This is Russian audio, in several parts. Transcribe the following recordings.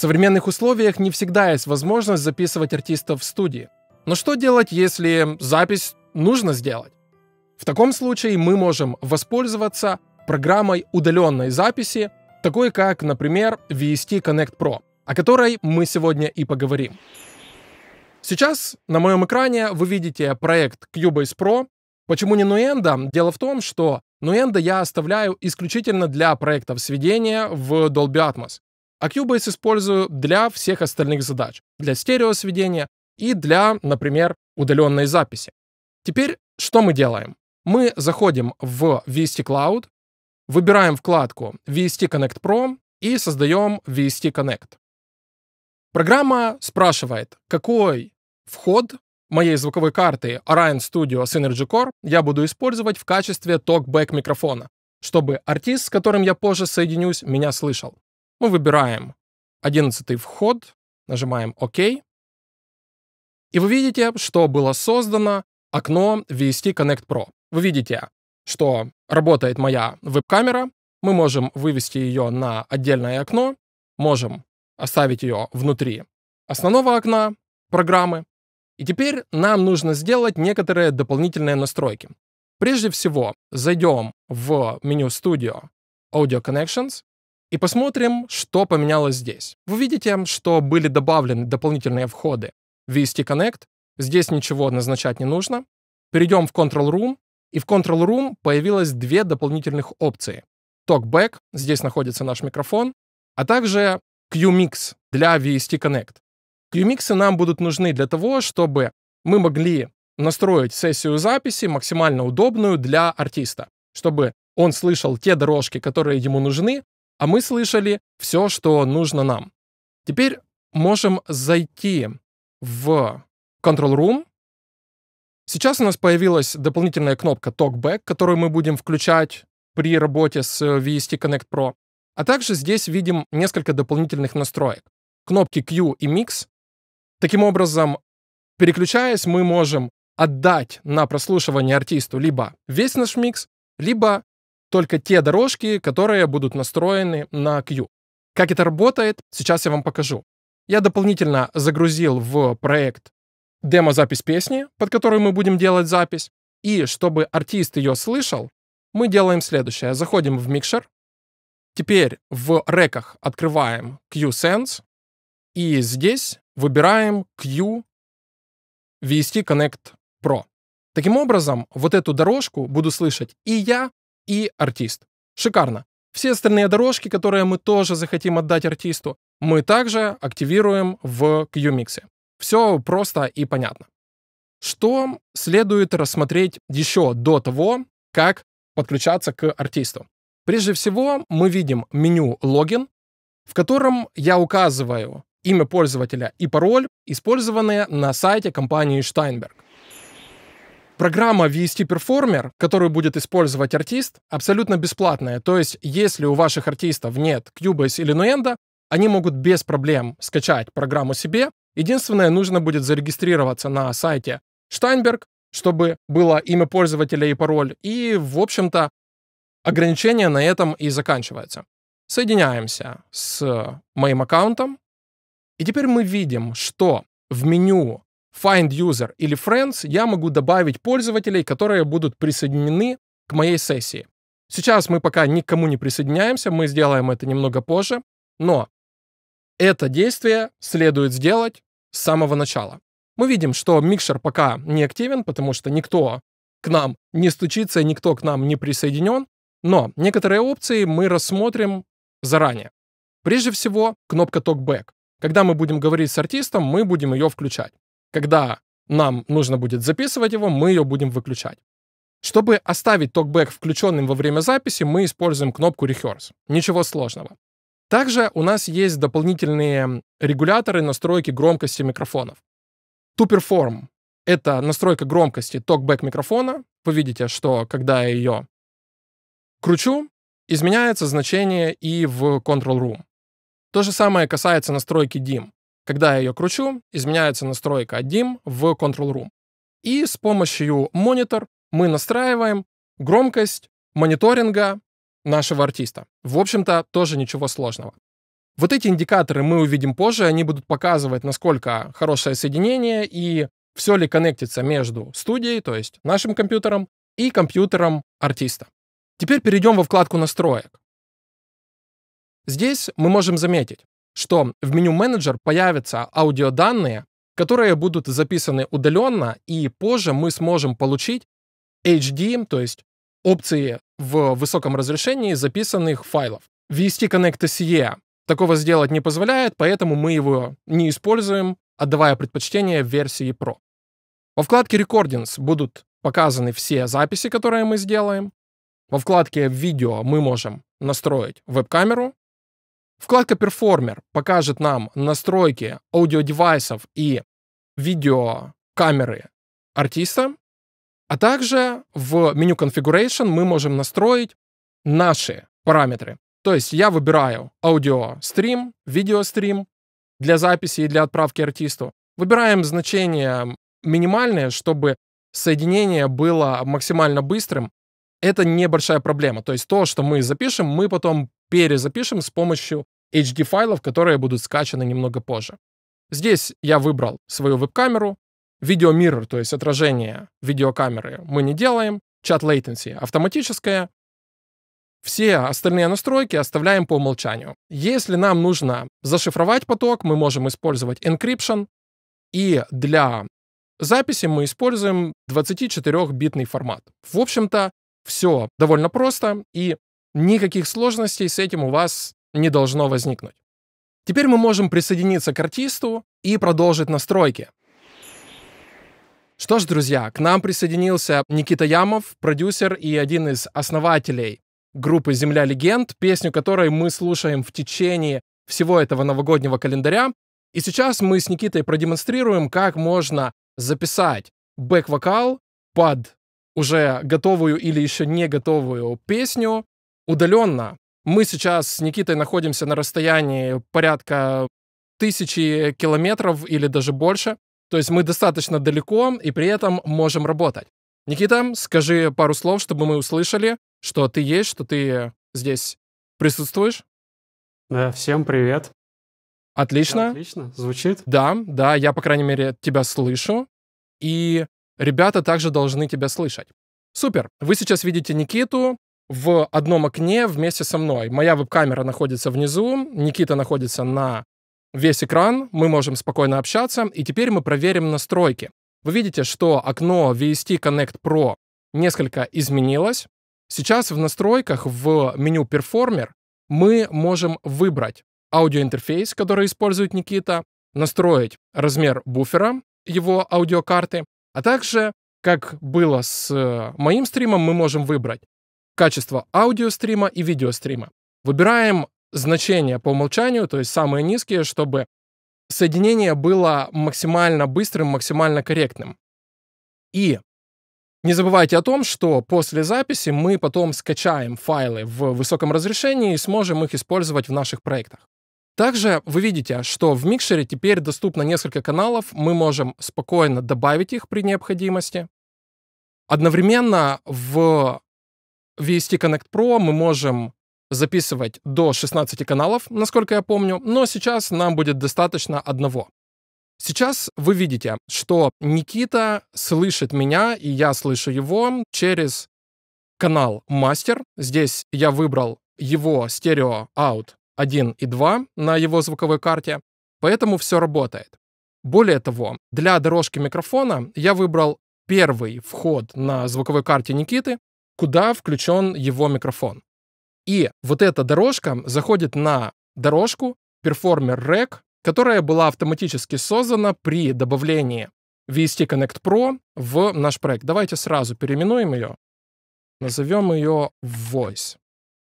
современных условиях не всегда есть возможность записывать артистов в студии. Но что делать, если запись нужно сделать? В таком случае мы можем воспользоваться программой удаленной записи, такой как, например, VST Connect Pro, о которой мы сегодня и поговорим. Сейчас на моем экране вы видите проект Cubase Pro. Почему не Nuendo? Дело в том, что Nuendo я оставляю исключительно для проектов сведения в Dolby Atmos, а Cubase использую для всех остальных задач, для стереосведения и для, например, удаленной записи. Теперь что мы делаем? Мы заходим в VST Cloud, выбираем вкладку VST Connect Pro и создаем VST Connect. Программа спрашивает, какой вход моей звуковой карты Orion Studio Synergy Core я буду использовать в качестве talkback микрофона, чтобы артист, с которым я позже соединюсь, меня слышал. Мы выбираем 11 вход, нажимаем ОК. И вы видите, что было создано окно VST Connect Pro. Вы видите, что работает моя веб-камера. Мы можем вывести ее на отдельное окно, можем оставить ее внутри основного окна программы. И теперь нам нужно сделать некоторые дополнительные настройки. Прежде всего, зайдем в меню Studio Audio Connections и посмотрим, что поменялось здесь. Вы видите, что были добавлены дополнительные входы VST Connect. Здесь ничего назначать не нужно. Перейдем в Control Room, и в Control Room появилось две дополнительных опции. TalkBack, здесь находится наш микрофон, а также QMix для VST Connect. QMix нам будут нужны для того, чтобы мы могли настроить сессию записи максимально удобную для артиста, чтобы он слышал те дорожки, которые ему нужны, а мы слышали все, что нужно нам. Теперь можем зайти в Control Room. Сейчас у нас появилась дополнительная кнопка TalkBack, которую мы будем включать при работе с VST Connect Pro. А также здесь видим несколько дополнительных настроек. Кнопки Q и Mix. Таким образом, переключаясь, мы можем отдать на прослушивание артисту либо весь наш микс, либо только те дорожки, которые будут настроены на Q. Как это работает, сейчас я вам покажу. Я дополнительно загрузил в проект демо-запись песни, под которой мы будем делать запись. И чтобы артист ее слышал, мы делаем следующее. Заходим в микшер, Теперь в реках открываем QSense и здесь выбираем Q VST Connect Pro. Таким образом, вот эту дорожку буду слышать и я, и артист. Шикарно. Все остальные дорожки, которые мы тоже захотим отдать артисту, мы также активируем в QMix. Все просто и понятно. Что следует рассмотреть еще до того, как подключаться к артисту? Прежде всего, мы видим меню «Логин», в котором я указываю имя пользователя и пароль, использованные на сайте компании Steinberg. Программа VST Performer, которую будет использовать артист, абсолютно бесплатная. То есть, если у ваших артистов нет Cubase или Nuendo, они могут без проблем скачать программу себе. Единственное, нужно будет зарегистрироваться на сайте Steinberg, чтобы было имя пользователя и пароль. И, в общем-то, ограничение на этом и заканчивается. Соединяемся с моим аккаунтом. И теперь мы видим, что в меню Find User или Friends я могу добавить пользователей, которые будут присоединены к моей сессии. Сейчас мы пока никому не присоединяемся, мы сделаем это немного позже, но это действие следует сделать с самого начала. Мы видим, что микшер пока не активен, потому что никто к нам не стучится, никто к нам не присоединен, но некоторые опции мы рассмотрим заранее. Прежде всего, кнопка TalkBack. Когда мы будем говорить с артистом, мы будем ее включать. Когда нам нужно будет записывать его, мы ее будем выключать. Чтобы оставить TalkBack включенным во время записи, мы используем кнопку Rehearse. Ничего сложного. Также у нас есть дополнительные регуляторы настройки громкости микрофонов. To — это настройка громкости TalkBack микрофона. Вы видите, что когда я ее кручу, изменяется значение и в Control Room. То же самое касается настройки DIM. Когда я ее кручу, изменяется настройка DIM в Control Room. И с помощью монитор мы настраиваем громкость мониторинга нашего артиста. В общем-то, тоже ничего сложного. Вот эти индикаторы мы увидим позже, они будут показывать, насколько хорошее соединение и все ли коннектится между студией, то есть нашим компьютером, и компьютером артиста. Теперь перейдем во вкладку настроек. Здесь мы можем заметить, что в меню менеджер появятся аудиоданные, которые будут записаны удаленно, и позже мы сможем получить HD, то есть опции в высоком разрешении записанных файлов. VST Connect SE такого сделать не позволяет, поэтому мы его не используем, отдавая предпочтение версии Pro. Во вкладке Recordings будут показаны все записи, которые мы сделаем. Во вкладке «Видео» мы можем настроить веб-камеру. Вкладка «Performer» покажет нам настройки аудиодевайсов и видеокамеры артиста. А также в меню Configuration мы можем настроить наши параметры. То есть я выбираю аудиострим, видеострим для записи и для отправки артисту. Выбираем значение минимальное, чтобы соединение было максимально быстрым. Это небольшая проблема. То есть то, что мы запишем, мы потом перезапишем с помощью HD-файлов, которые будут скачаны немного позже. Здесь я выбрал свою веб-камеру, видео то есть отражение видеокамеры, мы не делаем, чат latency автоматическое, все остальные настройки оставляем по умолчанию. Если нам нужно зашифровать поток, мы можем использовать encryption. И для записи мы используем 24-битный формат. В общем-то, все довольно просто, и никаких сложностей с этим у вас не должно возникнуть. Теперь мы можем присоединиться к артисту и продолжить настройки. Что ж, друзья, к нам присоединился Никита Ямов, продюсер и один из основателей группы «Земля легенд», песню которой мы слушаем в течение всего этого новогоднего календаря. И сейчас мы с Никитой продемонстрируем, как можно записать бэк-вокал под уже готовую или еще не готовую песню удаленно. Мы сейчас с Никитой находимся на расстоянии порядка тысячи километров или даже больше. То есть мы достаточно далеко и при этом можем работать. Никита, скажи пару слов, чтобы мы услышали, что ты есть, что ты здесь присутствуешь. Да, всем привет. Отлично. Да, отлично, звучит. Да, да, я, по крайней мере, тебя слышу. И ребята также должны тебя слышать. Супер. Вы сейчас видите Никиту в одном окне вместе со мной. Моя веб-камера находится внизу, Никита находится на весь экран, мы можем спокойно общаться, и теперь мы проверим настройки. Вы видите, что окно VST Connect Pro несколько изменилось. Сейчас в настройках в меню Performer мы можем выбрать аудиоинтерфейс, который использует Никита, настроить размер буфера его аудиокарты, а также, как было с э, моим стримом, мы можем выбрать качество аудиострима и видеострима. Выбираем значения по умолчанию, то есть самые низкие, чтобы соединение было максимально быстрым, максимально корректным. И не забывайте о том, что после записи мы потом скачаем файлы в высоком разрешении и сможем их использовать в наших проектах. Также вы видите, что в микшере теперь доступно несколько каналов, мы можем спокойно добавить их при необходимости. Одновременно в VST Connect Pro мы можем записывать до 16 каналов, насколько я помню, но сейчас нам будет достаточно одного. Сейчас вы видите, что Никита слышит меня, и я слышу его через канал мастер. Здесь я выбрал его стерео аут 1 и 2 на его звуковой карте, поэтому все работает. Более того, для дорожки микрофона я выбрал первый вход на звуковой карте Никиты, куда включен его микрофон. И вот эта дорожка заходит на дорожку Performer Rec которая была автоматически создана при добавлении VST Connect Pro в наш проект. Давайте сразу переименуем ее. Назовем ее Voice.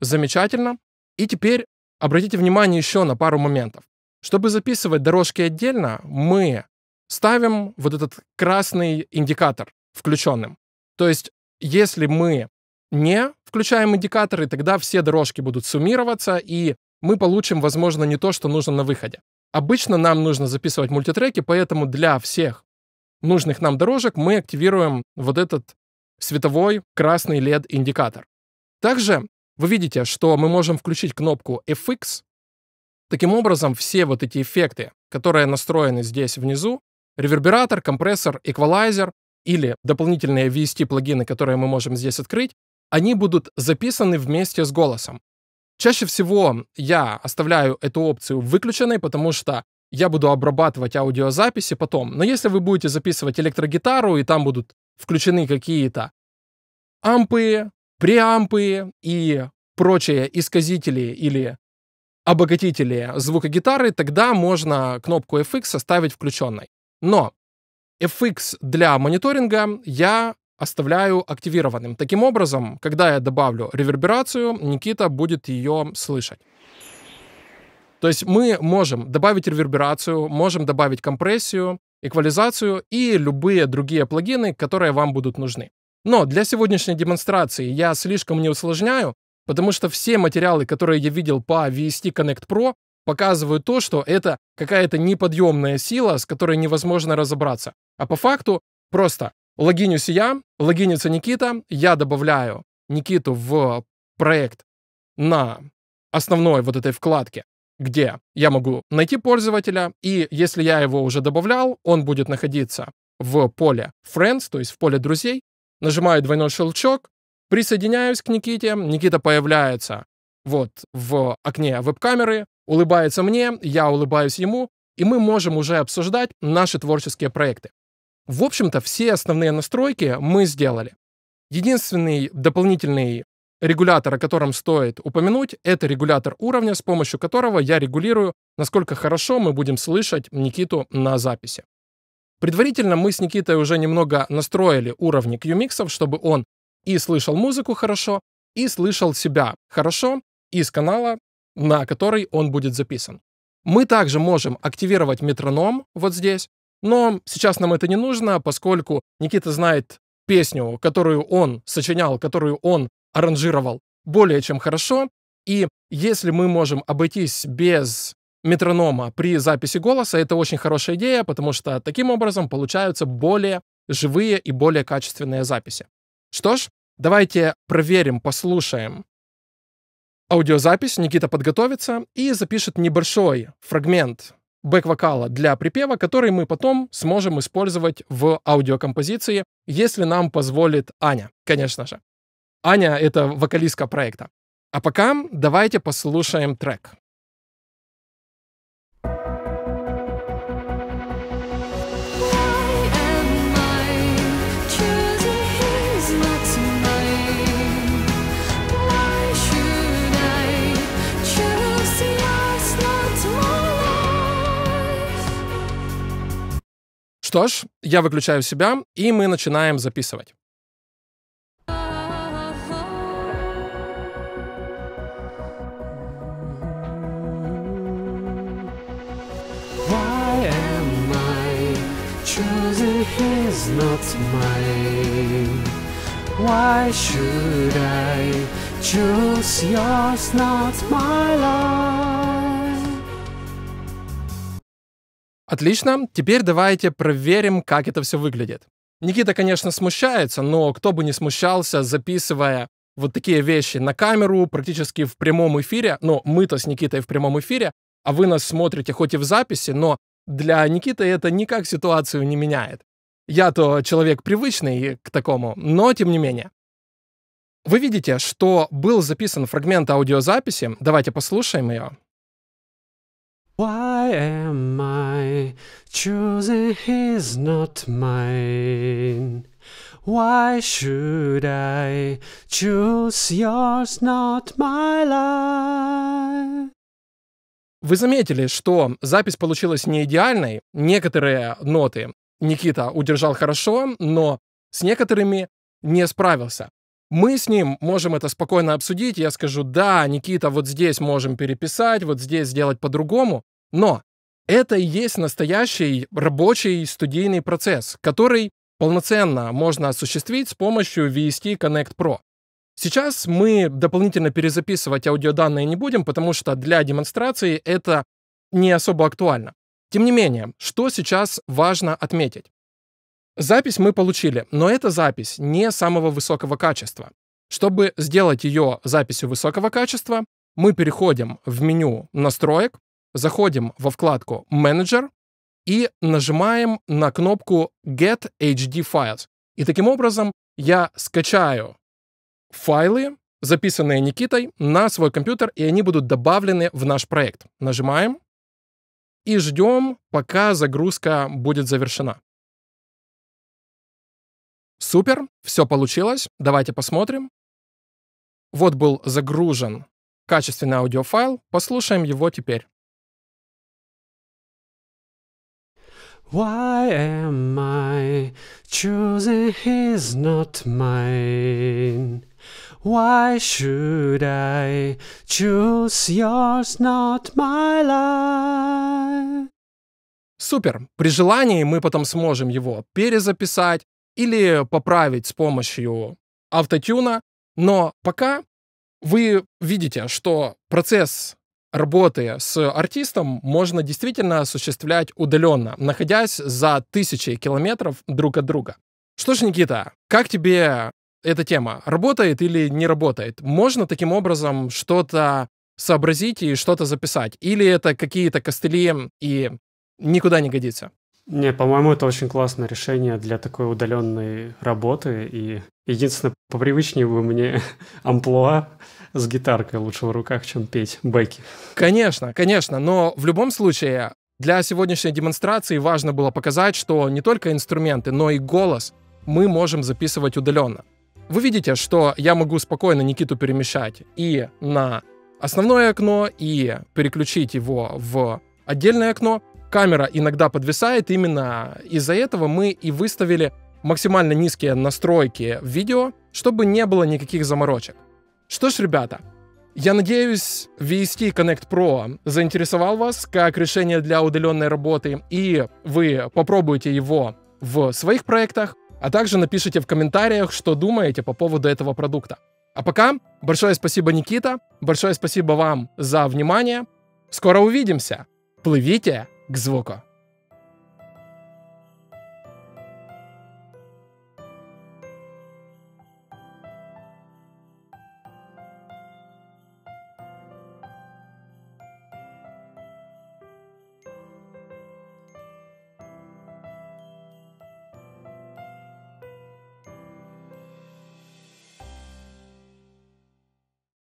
Замечательно. И теперь обратите внимание еще на пару моментов. Чтобы записывать дорожки отдельно, мы ставим вот этот красный индикатор включенным. То есть, если мы не включаем индикаторы, тогда все дорожки будут суммироваться, и мы получим, возможно, не то, что нужно на выходе. Обычно нам нужно записывать мультитреки, поэтому для всех нужных нам дорожек мы активируем вот этот световой красный LED-индикатор. Также вы видите, что мы можем включить кнопку FX. Таким образом, все вот эти эффекты, которые настроены здесь внизу, ревербератор, компрессор, эквалайзер или дополнительные VST-плагины, которые мы можем здесь открыть, они будут записаны вместе с голосом. Чаще всего я оставляю эту опцию выключенной, потому что я буду обрабатывать аудиозаписи потом. Но если вы будете записывать электрогитару, и там будут включены какие-то ампы, преампы и прочие исказители или обогатители звука гитары, тогда можно кнопку FX оставить включенной. Но FX для мониторинга я оставляю активированным. Таким образом, когда я добавлю реверберацию, Никита будет ее слышать. То есть мы можем добавить реверберацию, можем добавить компрессию, эквализацию и любые другие плагины, которые вам будут нужны. Но для сегодняшней демонстрации я слишком не усложняю, потому что все материалы, которые я видел по VST Connect Pro, показывают то, что это какая-то неподъемная сила, с которой невозможно разобраться. А по факту просто логинюсь я, логинится Никита, я добавляю Никиту в проект на основной вот этой вкладке, где я могу найти пользователя, и если я его уже добавлял, он будет находиться в поле Friends, то есть в поле друзей, нажимаю двойной щелчок, присоединяюсь к Никите, Никита появляется вот в окне веб-камеры, улыбается мне, я улыбаюсь ему, и мы можем уже обсуждать наши творческие проекты. В общем-то, все основные настройки мы сделали. Единственный дополнительный регулятор, о котором стоит упомянуть, это регулятор уровня, с помощью которого я регулирую, насколько хорошо мы будем слышать Никиту на записи. Предварительно мы с Никитой уже немного настроили уровни QMix, чтобы он и слышал музыку хорошо, и слышал себя хорошо из канала, на который он будет записан. Мы также можем активировать метроном вот здесь, но сейчас нам это не нужно, поскольку Никита знает песню, которую он сочинял, которую он аранжировал более чем хорошо. И если мы можем обойтись без метронома при записи голоса, это очень хорошая идея, потому что таким образом получаются более живые и более качественные записи. Что ж, давайте проверим, послушаем аудиозапись. Никита подготовится и запишет небольшой фрагмент бэк-вокала для припева, который мы потом сможем использовать в аудиокомпозиции, если нам позволит Аня, конечно же. Аня — это вокалистка проекта. А пока давайте послушаем трек. Что ж, я выключаю себя, и мы начинаем записывать. choosing his not mine? Why should I choose yours, not my life? Отлично, теперь давайте проверим, как это все выглядит. Никита, конечно, смущается, но кто бы не смущался, записывая вот такие вещи на камеру, практически в прямом эфире, но мы-то с Никитой в прямом эфире, а вы нас смотрите хоть и в записи, но для Никиты это никак ситуацию не меняет. Я-то человек привычный к такому, но тем не менее. Вы видите, что был записан фрагмент аудиозаписи. Давайте послушаем ее. Why am I choosing his not mine? Why should I choose yours not my life? Вы заметили, что запись получилась не идеальной. Некоторые ноты Никита удержал хорошо, но с некоторыми не справился. Мы с ним можем это спокойно обсудить. Я скажу, да, Никита, вот здесь можем переписать, вот здесь сделать по-другому. Но это и есть настоящий рабочий студийный процесс, который полноценно можно осуществить с помощью VST Connect Pro. Сейчас мы дополнительно перезаписывать аудиоданные не будем, потому что для демонстрации это не особо актуально. Тем не менее, что сейчас важно отметить? Запись мы получили, но эта запись не самого высокого качества. Чтобы сделать ее записью высокого качества, мы переходим в меню настроек, заходим во вкладку «Менеджер» и нажимаем на кнопку «Get HD Files». И таким образом я скачаю файлы, записанные Никитой, на свой компьютер, и они будут добавлены в наш проект. Нажимаем и ждем, пока загрузка будет завершена. Супер, все получилось. Давайте посмотрим. Вот был загружен качественный аудиофайл. Послушаем его теперь. Why am I choosing his not mine? Why should I choose yours not my life? Супер. При желании мы потом сможем его перезаписать или поправить с помощью автотюна. Но пока вы видите, что процесс работы с артистом можно действительно осуществлять удаленно, находясь за тысячи километров друг от друга. Что ж, Никита, как тебе эта тема? Работает или не работает? Можно таким образом что-то сообразить и что-то записать? Или это какие-то костыли и никуда не годится? Не, по-моему, это очень классное решение для такой удаленной работы. И единственное, попривычнее бы мне амплуа с гитаркой лучше в руках, чем петь бэки. Конечно, конечно, но в любом случае для сегодняшней демонстрации важно было показать, что не только инструменты, но и голос мы можем записывать удаленно. Вы видите, что я могу спокойно Никиту перемещать и на основное окно, и переключить его в отдельное окно. Камера иногда подвисает, именно из-за этого мы и выставили максимально низкие настройки видео, чтобы не было никаких заморочек. Что ж, ребята, я надеюсь, VST Connect Pro заинтересовал вас как решение для удаленной работы, и вы попробуете его в своих проектах, а также напишите в комментариях, что думаете по поводу этого продукта. А пока большое спасибо, Никита, большое спасибо вам за внимание. Скоро увидимся. Плывите к звуку.